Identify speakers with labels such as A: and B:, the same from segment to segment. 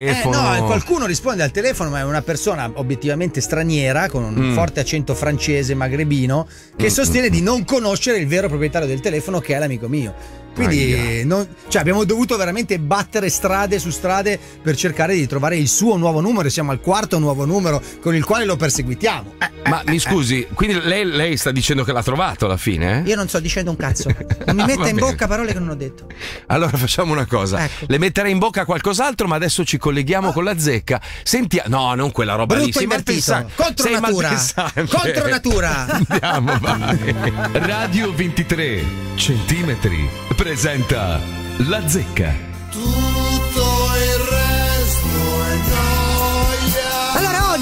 A: Eh, no, qualcuno risponde al telefono, ma è una persona obiettivamente straniera con un
B: Mm.
A: forte accento francese magrebino che
B: Mm,
A: sostiene
B: mm,
A: di non conoscere il vero proprietario del telefono che è l'amico mio. Quindi non- cioè, abbiamo dovuto veramente battere strade su strade per cercare di trovare il suo nuovo numero. Siamo al quarto nuovo numero con il quale lo perseguitiamo. Eh,
B: Ma mi scusi, quindi lei, lei sta dicendo che l'ha trovato alla fine? eh?
A: Io non sto dicendo un cazzo. Non mi metta in bocca parole che non ho detto.
B: Allora facciamo una cosa.
A: Ecco.
B: Le metterei in bocca qualcos'altro, ma adesso ci colleghiamo con la zecca. Senti, no, non quella roba lì.
A: Brutto
B: Sei
A: invertito.
B: malpensa-
A: Contro
B: sei
A: natura.
B: malpensante.
A: Contro natura.
B: Andiamo, vai.
C: Radio 23 centimetri presenta La Zecca.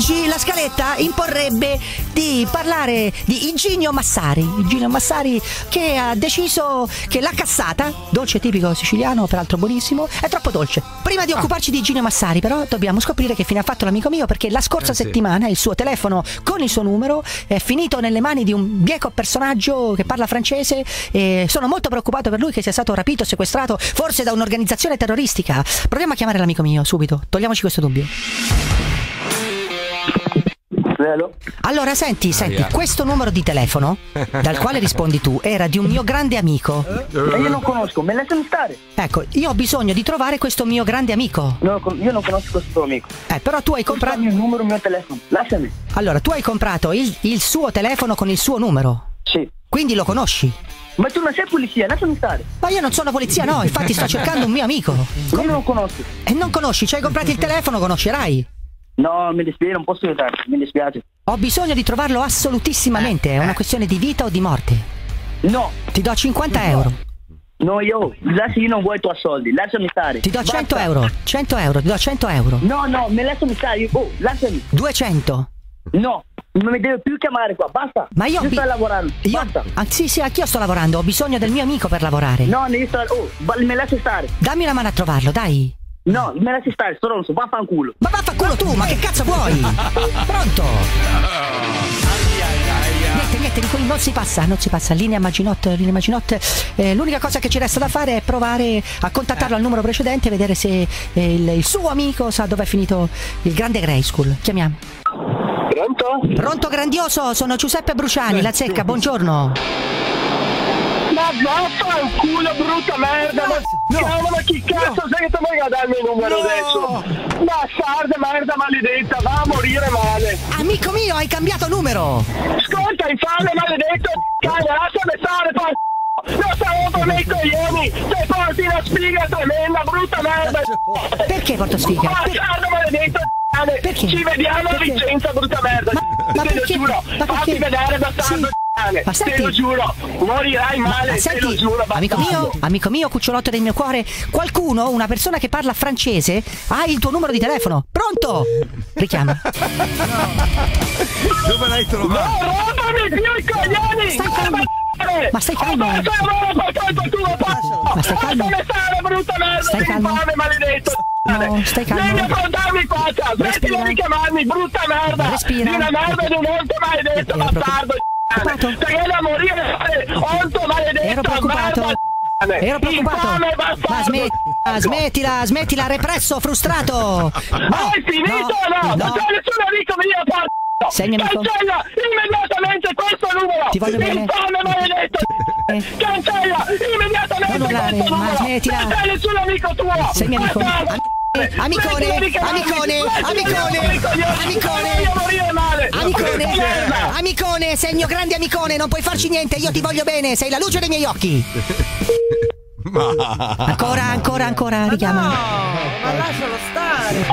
D: Oggi la scaletta imporrebbe di parlare di Iginio Massari. Iginio Massari che ha deciso che la cassata, dolce tipico siciliano, peraltro buonissimo, è troppo dolce. Prima
B: Ah.
D: di occuparci di Iginio Massari, però, dobbiamo scoprire che fine ha fatto l'amico mio perché la scorsa
B: Eh, sì.
D: settimana il suo telefono con il suo numero è finito nelle mani di un bieco personaggio che parla francese e sono molto preoccupato per lui che sia stato rapito, sequestrato, forse da un'organizzazione terroristica. Proviamo a chiamare l'amico mio subito, togliamoci questo dubbio. Allora, senti, senti,
B: Aia.
D: questo numero di telefono dal quale rispondi tu era di un mio grande amico.
E: Ma io non conosco, me lasciami stare.
D: Ecco, io ho bisogno di trovare questo mio grande amico.
E: No, io non conosco questo tuo amico.
D: Eh, però tu hai
E: Compra
D: comprato.
E: il numero, il mio telefono. Lasciami.
D: Allora, tu hai comprato il, il suo telefono con il suo numero.
E: Sì.
D: Quindi lo conosci.
E: Ma tu non sei polizia, lasciami stare.
D: Ma io non sono polizia, no, infatti sto cercando un mio amico.
E: Io non conosco.
D: E non conosci, ci hai comprato il telefono, conoscerai.
E: No, mi dispiace, non posso aiutarti, mi dispiace.
D: Ho bisogno di trovarlo assolutissimamente, è una questione di vita o di morte.
E: No,
D: Ti do 50 euro.
E: no, io, lasci, io non vuoi i tuoi soldi, lasciami stare.
D: Ti do 100
E: Basta.
D: euro. 100 euro, ti do 100 euro.
E: No, no, mi lasciami stare, io- oh, lasciami.
D: 200.
E: No, non mi devi più chiamare qua, basta.
D: Ma io,
E: io sto lavorando,
D: Io,
E: basta.
D: ah, sì, sì, anch'io sto lavorando. Ho bisogno del mio amico per lavorare.
E: No, io sto, oh, mi lasci stare.
D: Dammi una mano a trovarlo, dai.
E: No, mi lasci stare, stronzo, vaffanculo.
D: Ma vaffanculo tu, ma che cazzo vuoi? Pronto? Niente, niente, di cui non si passa, non si passa. Linea Maginot, linea Maginot. Eh, l'unica cosa che ci resta da fare è provare a contattarlo al numero precedente e vedere se eh, il, il suo amico sa dove è finito il grande Grey School. Chiamiamo.
E: Pronto?
D: Pronto grandioso, sono Giuseppe Bruciani, la zecca, buongiorno.
E: Ma vaffanculo, brutta merda! Ma cavolo, chi cazzo sei che ti vuoi darmi il numero adesso? Bastarda, merda maledetta, va a morire male!
D: Amico mio, hai cambiato numero!
E: Ascolta, infame maledetto, cane, lasciami stare, fa... Non stavo me i coglioni! Sei porti una spiga tremenda, brutta merda!
D: Perché porto sfiga?
E: Bastardo maledetto!
D: Perché?
E: Ci vediamo a
D: Perché?
E: Vicenza, brutta merda!
D: ma
E: te lo
D: perché?
E: giuro!
D: Ma
E: Fatti
D: perché?
E: vedere, bastardo,
D: Sì.
E: Cane!
D: Ma
E: Te
D: senti-
E: lo giuro! Morirai male,
D: Ma
E: te lo
D: senti,
E: giuro,
D: amico mio, amico mio, cucciolotto del mio cuore, qualcuno, una persona che parla francese, ha il tuo numero di telefono. Pronto? Richiama.
B: Dove l'hai trovato?
E: No, rompami più i coglioni!
D: Stai calmo. Ma stai calmo.
E: Ma stai calmo!
D: Ma stai calmo. Stai calmo.
E: maledetto!
D: No, stai calmo.
E: Vieni a affrontarmi in faccia! Smettila
D: Respira.
E: di chiamarmi, brutta merda!
D: Respira.
E: Di una merda di un orto maledetto, bastardo! Stai da morire, orto maledetto,
D: Ero preoccupato.
E: merda!
D: Ero preoccupato.
E: Infame
D: Ma smetti, ma smettila, smettila, represso, frustrato.
E: Ma hai finito o no? Non c'è nessun amico mio, porco!
D: Sei mio amico?
E: Cancella immediatamente questo numero!
D: Ti voglio bene.
E: Infame maledetto!
D: Eh.
E: Cancella immediatamente
D: Non urlare,
E: questo
D: ma
E: numero!
D: smettila.
E: Non sei nessun amico tuo!
D: Amico.
E: Bastardo!
D: Eh, amicone, amicone, amicone, amicone. Amicone, amicone, sei il mio grande amicone, non puoi farci niente, io ti voglio bene, sei la luce dei miei occhi. Ancora, ancora, ancora, richiama.
A: Ma lascialo stare.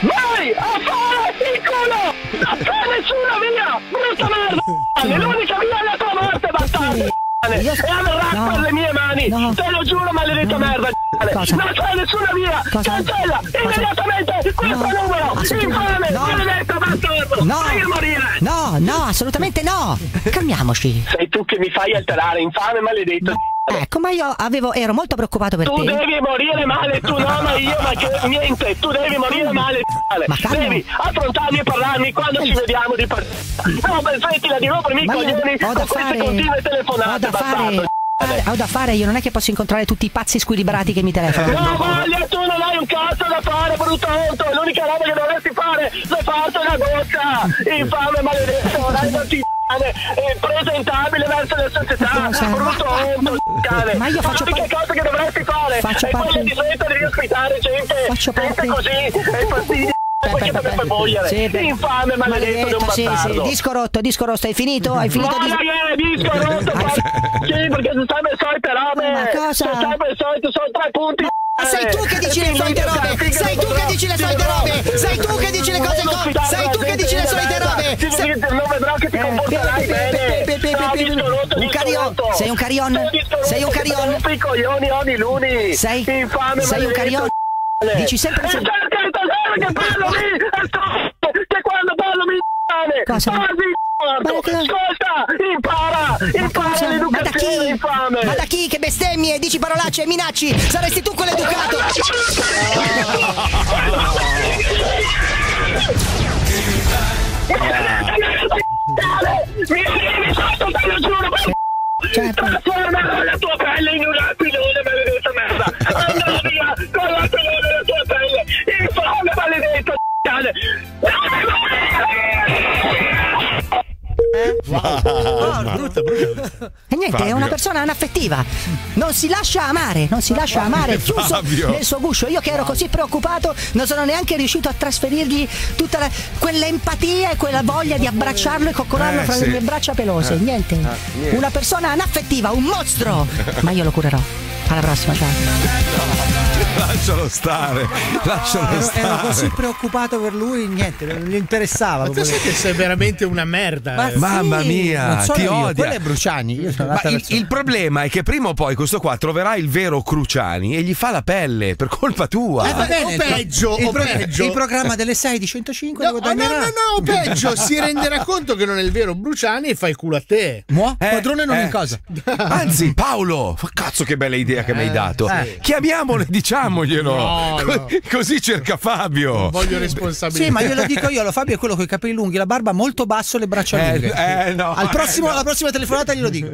E: Vai a fare culo! Non c'è nessuna via! Brutta merda! L'unica via è la tua morte, bastardo!
D: Io-
E: E avrà
D: no.
E: per le mie mani!
D: No.
E: Te lo giuro, maledetta
D: No.
E: merda!
D: Cosa?
E: Non c'è nessuna via!
D: Cosa?
E: Cancella
D: Cosa?
E: immediatamente questo
D: No.
E: numero! Infame!
D: No.
E: Maledetta bastardo!
D: No,
E: Vai a morire!
D: no, no, assolutamente no. Calmiamoci.
E: Sei tu che mi fai alterare, infame maledetto!
D: Ecco, ma io avevo, ero molto preoccupato per
E: Tu
D: te.
E: devi morire male, tu no, ma io, ma che niente, tu devi morire male.
D: Ma calmo.
E: Devi affrontarmi e parlarmi quando ci vediamo di par- No, beh, smettila di rompermi i coglioni
D: ho
E: con
D: da
E: queste
D: fare,
E: continue
D: ho
E: telefonate,
D: da fare,
E: bastardo.
D: Ho da fare, io non è che posso incontrare tutti i pazzi squilibrati che mi telefonano.
E: No, voglia, tu non hai un cazzo da fare, brutto onto! L'unica roba che dovresti fare è farti una doccia! Infame maledetto, hai non ti è presentabile verso la società, brutto onto, cane!
D: Ma io faccio
E: L'unica cosa che dovresti fare
D: Faccio
E: è quella
D: parte-
E: di smettere di ospitare gente,
D: Faccio parte-
E: così, e fastidio, poi ne fai vogliare!
D: Sì, beh,
E: Infame maledetto un
D: sì, sì, disco rotto, disco rotto, hai finito? Hai finito di...
E: disco rotto, sì, perché sono sempre le solite robe!
D: Ma cosa?
E: Sono sempre solite, sono tre punti!
D: Ma sei tu che dici le solite robe! Sei tu che dici le solite robe! Sei tu che dici le cose co- Sei tu che dici le robe! Sei-
E: Non vedrò che ti
D: Eh,
E: comporterai bene!
D: un carion. Sei un carion?
E: Sei
D: Sei un carion?
E: ti rompi i coglioni luni!
D: Sei-
E: Infame
D: sei un carion? Dici sempre
E: E
D: se-
E: cerca di tagliare che parlo lì! E sto- Che quando parlo mi!
D: Cosa?
E: Ascolta! Impara! Impara l'educazione,
D: chi?
E: infame!
D: Ma da chi? Che bestemmie, dici parolacce e minacci! Saresti tu quello
A: Oh, brutto, brutto.
D: E niente, è una persona anaffettiva. Non si lascia amare, non si lascia amare, chiuso
B: Fabio.
D: nel suo guscio. Io che ero così preoccupato, non sono neanche riuscito a trasferirgli tutta la- quell'empatia e quella voglia di abbracciarlo e coccolarlo
B: Eh,
D: fra
B: sì.
D: le mie braccia pelose. Niente.
B: niente.
D: Una persona anaffettiva, un mostro. Ma io lo curerò. Alla prossima, ciao.
B: Lascialo stare, lascialo
A: Ero,
B: stare.
A: ero così preoccupato per lui, niente, non gli interessava.
F: Ma tu sai che sei veramente una merda.
A: Ma
F: eh.
B: Mamma
A: sì,
B: mia,
A: non sono
B: ti
A: io,
B: odia.
A: Quello è Bruciani. Io sono
B: Ma
A: un'altra
B: il, il problema è che prima o poi questo qua troverà il vero Cruciani e gli fa la pelle per colpa tua.
A: Eh, va bene,
F: o peggio,
A: il,
F: o
A: pro-
F: peggio.
A: il programma delle 6 di 105
F: No, oh, no, no, no, peggio, si renderà conto che non è il vero Bruciani e fa il culo a te.
A: Mo?
B: Eh,
A: Padrone non
B: eh.
A: in cosa.
B: Anzi, Paolo, fa- cazzo che bella idea che mi hai dato.
A: eh.
B: Chiamiamolo e diciamoglielo.
F: No, no.
B: Così cerca Fabio.
F: Voglio responsabilità.
A: Sì, ma glielo dico io, lo Fabio è quello con i capelli lunghi, la barba molto basso, le braccia
B: Eh,
A: lunghe.
B: eh, no,
A: Al prossimo-
B: eh, no.
A: Alla prossima telefonata glielo dico.